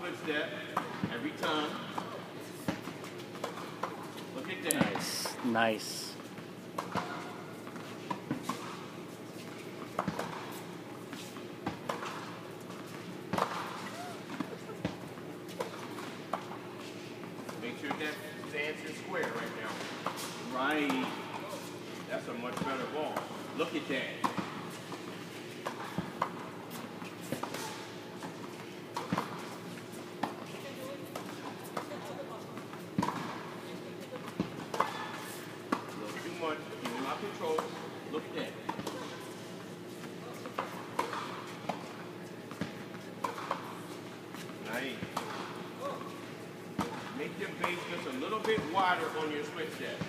switch step every time. Look at that. Nice, nice. Make sure that stance is square right now. Right. That's a much better ball. Look at that. A little too much. Keep my control. Look at that. Nice. Make your base just a little bit wider on your switch step.